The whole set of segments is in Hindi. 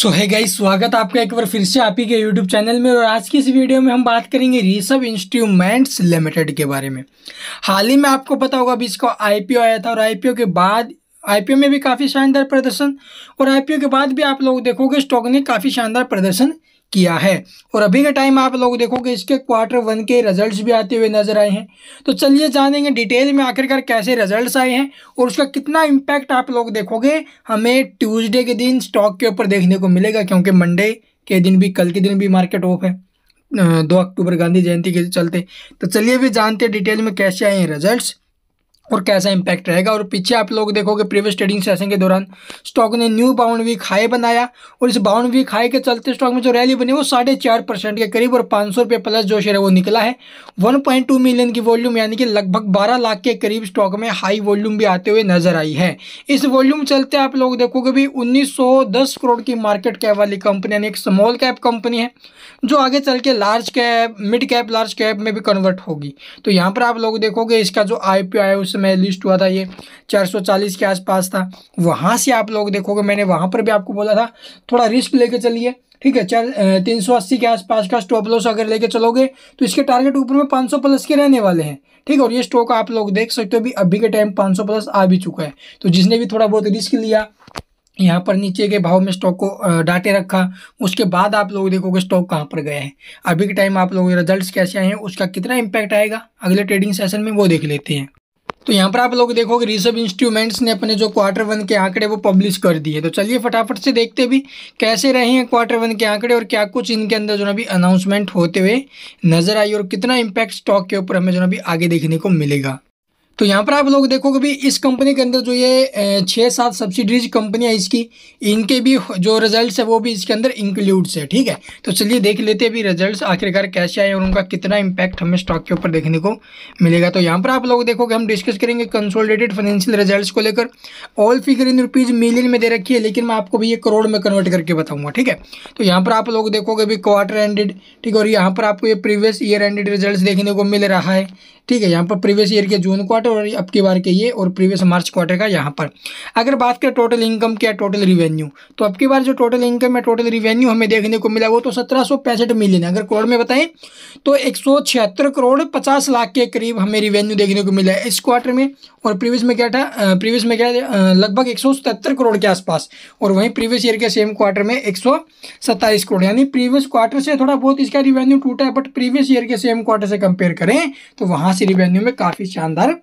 सो है गाइस स्वागत आपका एक बार फिर से आप ही के यूट्यूब चैनल में और आज की इस वीडियो में हम बात करेंगे रिसब इंस्ट्रूमेंट्स लिमिटेड के बारे में। हाल ही में आपको पता होगा, अभी इसका आईपीओ आया था और आईपीओ के बाद आईपीओ में भी काफ़ी शानदार प्रदर्शन और आईपीओ के बाद भी आप लोग देखोगे स्टॉक ने काफ़ी शानदार प्रदर्शन किया है। और अभी के टाइम आप लोग देखोगे, इसके क्वार्टर वन के रिजल्ट्स भी आते हुए नज़र आए हैं। तो चलिए जानेंगे डिटेल में आखिरकार कैसे रिजल्ट्स आए हैं और उसका कितना इम्पैक्ट आप लोग देखोगे हमें ट्यूसडे के दिन स्टॉक के ऊपर देखने को मिलेगा, क्योंकि मंडे के दिन भी, कल के दिन भी मार्केट ऑफ़ है। दो अक्टूबर गांधी जयंती के चलते। तो चलिए भी जानते हैं डिटेल में कैसे आए हैं रिजल्ट्स और कैसा इंपैक्ट रहेगा। और पीछे आप लोग देखोगे प्रीवियस ट्रेडिंग सेशन के दौरान स्टॉक ने न्यू बाउंड वीक हाई बनाया और इस बाउंड वीक हाई के चलते स्टॉक में जो रैली बनी वो साढ़े चार परसेंट के करीब और पाँच सौ रुपये प्लस जो शेयर है वो निकला है। वन पॉइंट टू मिलियन की वॉल्यूम यानी कि लगभग बारह लाख के करीब स्टॉक में हाई वॉल्यूम भी आते हुए नज़र आई है। इस वॉल्यूम चलते आप लोग देखोगे भी उन्नीस सौ दस करोड़ की मार्केट कैप वाली कंपनी यानी एक स्मॉल कैप कंपनी है, जो आगे चल के large cap mid cap large cap में भी कन्वर्ट होगी। तो यहाँ पर आप लोग देखोगे इसका जो आई है, उसमें लिस्ट हुआ था, ये 440 के आसपास था। वहाँ से आप लोग देखोगे, मैंने वहाँ पर भी आपको बोला था, थोड़ा रिस्क लेके चलिए, ठीक है? चार तीन सौ अस्सी के आसपास का स्टॉप लॉस अगर लेके चलोगे तो इसके टारगेट ऊपर में पाँच सौ प्लस के रहने वाले हैं, ठीक और ये स्टॉक आप लोग देख सकते हो, अभी अभी के टाइम पाँच सौ प्लस आ भी चुका है। तो जिसने भी थोड़ा बहुत रिस्क लिया, यहाँ पर नीचे के भाव में स्टॉक को डाटे रखा, उसके बाद आप लोग देखोगे स्टॉक कहाँ पर गए हैं। अभी के टाइम आप लोग रिजल्ट्स कैसे आए हैं, उसका कितना इम्पैक्ट आएगा, अगले ट्रेडिंग सेशन में वो देख लेते हैं। तो यहाँ पर आप लोग देखोगे रिज़र्व इंस्ट्रूमेंट्स ने अपने जो क्वार्टर वन के आंकड़े वो पब्लिश कर दिए। तो चलिए फटाफट से देखते भी कैसे रहे हैं क्वार्टर वन के आंकड़े और क्या कुछ इनके अंदर जो ना भी अनाउंसमेंट होते हुए नज़र आई और कितना इम्पैक्ट स्टॉक के ऊपर हमें जो ना भी आगे देखने को मिलेगा। तो यहाँ पर आप लोग देखोगे भी इस कंपनी के अंदर जो ये छः सात सब्सिडरीज कंपनियाँ इसकी, इनके भी जो रिजल्ट्स है वो भी इसके अंदर इंक्लूड्स है, ठीक है? तो चलिए देख लेते हैं भी रिजल्ट्स आखिरकार कैसे आए और उनका कितना इम्पैक्ट हमें स्टॉक के ऊपर देखने को मिलेगा। तो यहाँ पर आप लोग देखोगे हम डिस्कस करेंगे कंसोलिडेटेड फाइनेंशियल रिज़ल्ट को लेकर। All figure in rupees million में दे रखी है, लेकिन मैं आपको भी ये करोड़ में कन्वर्ट करके बताऊँगा, ठीक है? तो यहाँ पर आप लोग देखोगे भी क्वार्टर एंडेड ठीक है? और यहाँ पर आपको ये प्रीवियस ईयर एंडेड रिज़ल्ट देखने को मिल रहा है। ठीक है, यहाँ पर प्रीवियस ईयर के जून क्वार्टर और अब की बार के ये और प्रीवियस मार्च क्वार्टर का यहाँ पर। अगर बात करें टोटल इनकम क्या टोटल रिवेन्यू तो अब की बार जो टोटल इनकम है टोटल रिवेन्यू हमें देखने को मिला, वो तो सत्रह मिलियन अगर करोड़ में बताएँ तो एक सौ छिहत्तर करोड़ पचास लाख के करीब हमें रिवेन्यू देखने को मिला है इस क्वार्टर में। और प्रीवियस में क्या था प्रीवियस में क्या लगभग एक करोड़ के आसपास। और वहीं प्रीवियस ईयर के सेम क्वार्टर में एक सौ सत्ताईस करोड़, यानी प्रीवियस क्वार्टर से थोड़ा बहुत इसका रिवेन्यू टूटा है बट प्रीवियस ईयर के सेम क्वार्टर से कंपेयर करें तो वहाँ से रिवेन्यू में काफ़ी शानदार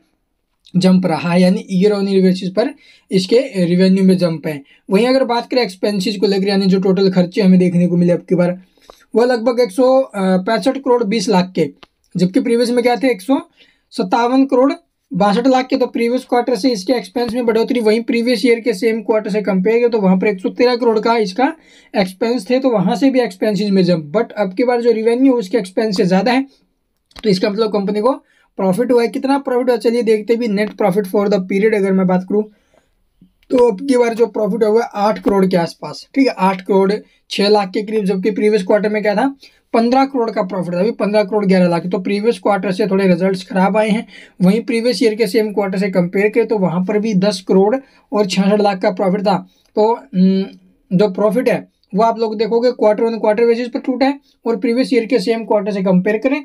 जंप रहा है, यानी ईयर ऑन ईयर बेसिस पर इसके रिवेन्यू में जंप है। वहीं अगर बात करें एक्सपेंसिस को लेकर, यानी जो टोटल खर्चे हमें देखने को मिले अब की बार वह लगभग एक सौ पैंसठ करोड़ बीस लाख के, जबकि प्रीवियस में क्या थे, एक सौ सत्तावन करोड़ बासठ लाख के। तो प्रीवियस क्वार्टर से इसके एक्सपेंस में बढ़ोतरी, वहीं प्रीवियस ईयर के सेम क्वार्टर से कंपेयर किया तो वहाँ पर एक सौ तेरह करोड़ का इसका एक्सपेंस थे तो वहाँ से भी एक्सपेंसिस में जंप बट अब की बार जो रिवेन्यू उसके एक्सपेंस से ज़्यादा है तो इसका मतलब कंपनी को प्रॉफिट हुआ है, कितना प्रॉफिट हुआ? चलिए देखते भी net profit for the period अगर मैं बात करूँ तो अब की बार जो प्रॉफिट हुआ है आठ करोड़ के आसपास, ठीक है? आठ करोड़ छः लाख के करीब, जबकि प्रीवियस क्वार्टर में क्या था? पंद्रह करोड़ का प्रॉफिट था, अभी पंद्रह करोड़ ग्यारह लाख तो प्रीवियस क्वार्टर से थोड़े रिजल्ट्स खराब आए हैं। वहीं प्रीवियस ईयर के सेम क्वार्टर से कंपेयर करें तो वहाँ पर भी दस करोड़ और छियासठ लाख का प्रॉफिट था। तो जो प्रॉफिट है, वो आप लोग देखोगे क्वार्टर वन क्वार्टर बेसिस पर टूटा है और प्रीवियस ईयर के सेम क्वार्टर से कंपेयर करें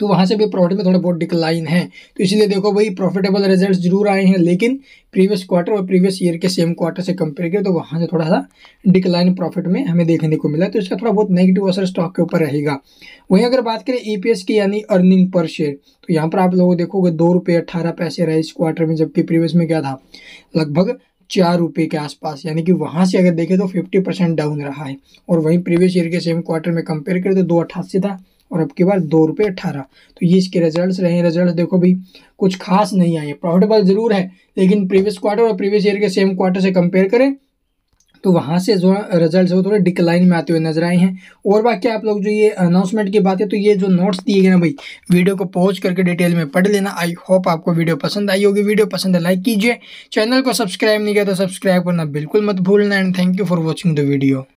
तो वहाँ से भी प्रॉफिट में थोड़ा बहुत डिक्लाइन है। तो इसलिए देखो भाई प्रॉफिटेबल रिजल्ट्स ज़रूर आए हैं, लेकिन प्रीवियस क्वार्टर और प्रीवियस ईयर के सेम क्वार्टर से कंपेयर करें तो वहाँ से थोड़ा सा डिक्लाइन प्रॉफिट में हमें देखने को मिला। तो इसका थोड़ा बहुत नेगेटिव असर स्टॉक के ऊपर रहेगा। वहीं अगर बात करें ई e की, यानी अर्निंग पर शेयर तो यहाँ पर आप लोग देखोगे दो रुपये अट्ठारह पैसे रहे इस क्वार्टर में, जबकि प्रीवियस में क्या था? लगभग चार रुपये के आसपास, यानी कि वहाँ से अगर देखें तो फिफ्टी परसेंट डाउन रहा है। और वहीं प्रीवियस ईयर के सेम क्वार्टर में कंपेयर करें तो दो अट्ठासी था। और अब की बार दो रुपये अट्ठारह तो ये इसके रिजल्ट्स रहे रिज़ल्ट देखो भाई, कुछ खास नहीं आए प्रॉफिटेबल ज़रूर है, लेकिन प्रीवियस क्वार्टर और प्रीवियस ईयर के सेम क्वार्टर से कंपेयर करें तो वहाँ से जो रिज़ल्ट है वो थोड़े डिक्लाइन में आते हुए नज़र आए हैं। और बाकी आप लोग जो ये अनाउंसमेंट की बात है तो ये जो नोट्स दिए गए ना भाई वीडियो को पहुँच करके डिटेल में पढ़ लेना। आई होप आपको वीडियो पसंद आई होगी। वीडियो पसंद है लाइक कीजिए। चैनल को सब्सक्राइब नहीं किया तो सब्सक्राइब करना बिल्कुल मत भूलना and thank you for watching the video